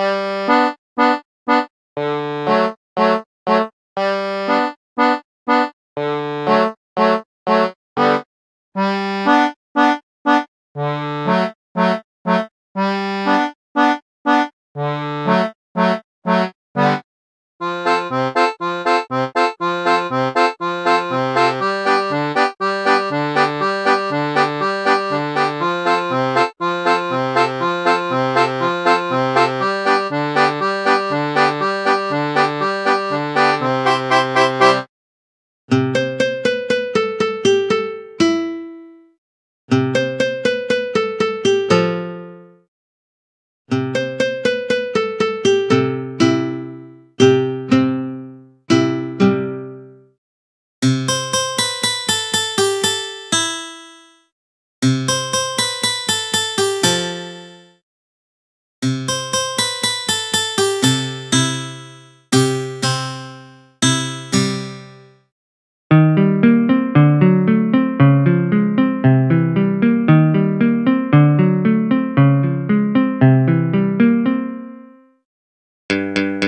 Thank you. Música